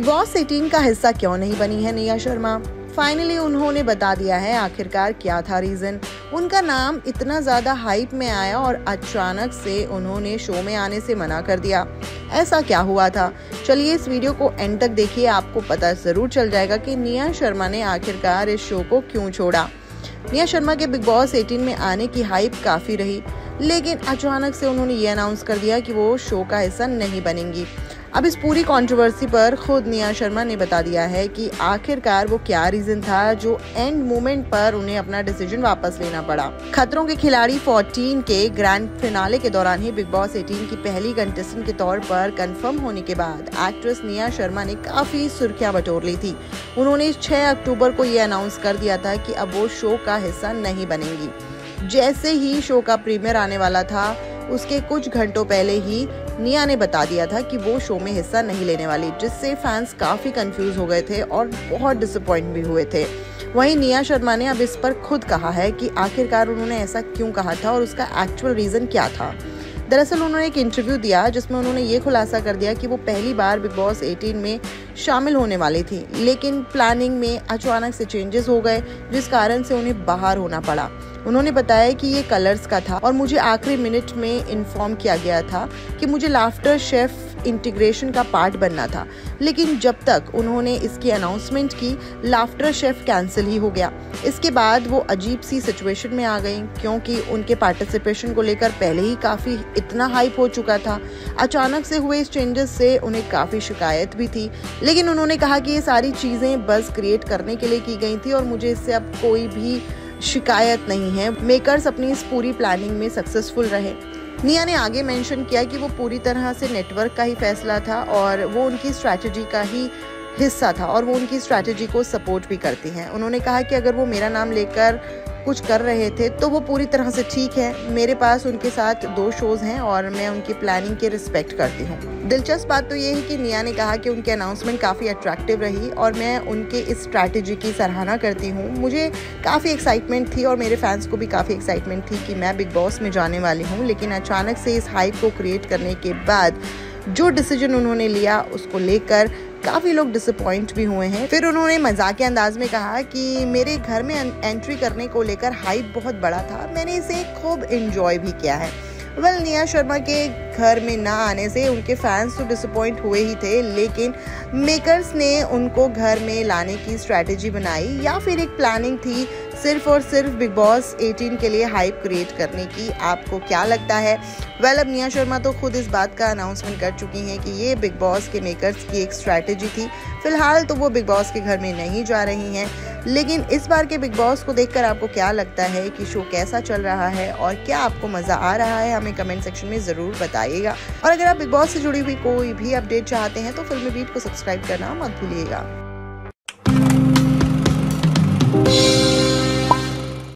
Big boss 18 का हिस्सा क्यों नहीं बनी है निया शर्मा? फाइनली उन्होंने बता दिया है आखिरकार क्या था रीजन उनका नाम इतना ज़्यादा हाइप में आया और अचानक से उन्होंने शो में आने से मना कर दिया। ऐसा क्या हुआ था? चलिए इस वीडियो को एंड तक देखिए, आपको पता ज़रूर चल जाएगा कि निया शर्मा ने आखिरकार इस शो को क्यों छोड़ा। निया शर्मा के बिग बॉस 18 में आने की हाइप काफ़ी रही, लेकिन अचानक से उन्होंने ये अनाउंस कर दिया कि वो शो का हिस्सा नहीं बनेंगी। अब इस पूरी कंट्रोवर्सी पर खुद निया शर्मा ने बता दिया है कि आखिरकार वो क्या रीजन था जो एंड मोमेंट पर उन्हें अपना डिसीज़न वापस लेना पड़ा। खतरों के खिलाड़ी 14 के ग्रैंड फिनाले के दौरान ही बिग बॉस 18 की पहली कंटेस्टेंट के तौर पर कंफर्म होने के बाद एक्ट्रेस निया शर्मा ने काफ़ी सुर्खियाँ बटोर ली थी। उन्होंने 6 अक्टूबर को ये अनाउंस कर दिया था कि अब वो शो का हिस्सा नहीं बनेंगी। जैसे ही शो का प्रीमियर आने वाला था, उसके कुछ घंटों पहले ही निया ने बता दिया था कि वो शो में हिस्सा नहीं लेने वाली, जिससे फैंस काफ़ी कंफ्यूज हो गए थे और बहुत डिसअपॉइंट भी हुए थे। वहीं निया शर्मा ने अब इस पर खुद कहा है कि आखिरकार उन्होंने ऐसा क्यों कहा था और उसका एक्चुअल रीज़न क्या था। दरअसल उन्होंने एक इंटरव्यू दिया जिसमें उन्होंने ये खुलासा कर दिया कि वो पहली बार बिग बॉस 18 में शामिल होने वाली थी, लेकिन प्लानिंग में अचानक से चेंजेस हो गए, जिस कारण से उन्हें बाहर होना पड़ा। उन्होंने बताया कि ये कलर्स का था और मुझे आखिरी मिनट में इन्फॉर्म किया गया था कि मुझे लाफ्टर शेफ इंटीग्रेशन का पार्ट बनना था। लेकिन जब तक उन्होंने इसकी अनाउंसमेंट की लाफ्टर शेफ कैंसिल ही हो गया। इसके बाद वो अजीब सी सिचुएशन में आ गई, क्योंकि उनके पार्टिसिपेशन को लेकर पहले ही काफ़ी इतना हाइप हो चुका था। अचानक से हुए इस चेंजेस से उन्हें काफ़ी शिकायत भी थी। लेकिन उन्होंने कहा कि ये सारी चीज़ें बस क्रिएट करने के लिए की गई थी और मुझे इससे अब कोई भी शिकायत नहीं है। मेकर्स अपनी इस पूरी प्लानिंग में सक्सेसफुल रहे। निया ने आगे मेंशन किया कि वो पूरी तरह से नेटवर्क का ही फैसला था और वो उनकी स्ट्रैटेजी का ही हिस्सा था और वो उनकी स्ट्रैटेजी को सपोर्ट भी करती हैं। उन्होंने कहा कि अगर वो मेरा नाम लेकर कुछ कर रहे थे तो वो पूरी तरह से ठीक है। मेरे पास उनके साथ दो शोज़ हैं और मैं उनकी प्लानिंग की रिस्पेक्ट करती हूँ। दिलचस्प बात तो ये है कि निया ने कहा कि उनकी अनाउंसमेंट काफ़ी अट्रैक्टिव रही और मैं उनके इस स्ट्रैटेजी की सराहना करती हूँ। मुझे काफ़ी एक्साइटमेंट थी और मेरे फैंस को भी काफ़ी एक्साइटमेंट थी कि मैं बिग बॉस में जाने वाली हूँ, लेकिन अचानक से इस हाइप को क्रिएट करने के बाद जो डिसीज़न उन्होंने लिया, उसको लेकर काफ़ी लोग डिसअपॉइंट भी हुए हैं। फिर उन्होंने मज़ाक के अंदाज में कहा कि मेरे घर में एंट्री करने को लेकर हाइप बहुत बड़ा था। मैंने इसे खूब इंजॉय भी किया है। वेल well, निया शर्मा के घर में ना आने से उनके फैंस तो डिसअपॉइंट हुए ही थे लेकिन मेकर्स ने उनको घर में लाने की स्ट्रैटेजी बनाई या फिर एक प्लानिंग थी सिर्फ़ और सिर्फ़ बिग बॉस 18 के लिए हाइप क्रिएट करने की आपको क्या लगता है? वेल अब निया शर्मा तो खुद इस बात का अनाउंसमेंट कर चुकी हैं कि ये बिग बॉस के मेकर्स की एक स्ट्रैटेजी थी। फ़िलहाल तो वो बिग बॉस के घर में नहीं जा रही हैं। लेकिन इस बार के बिग बॉस को देखकर आपको क्या लगता है कि शो कैसा चल रहा है और क्या आपको मज़ा आ रहा है, हमें कमेंट सेक्शन में ज़रूर बताइएगा। और अगर आप बिग बॉस से जुड़ी हुई कोई भी अपडेट चाहते हैं तो फिल्मी बीट को सब्सक्राइब करना मत भूलिएगा।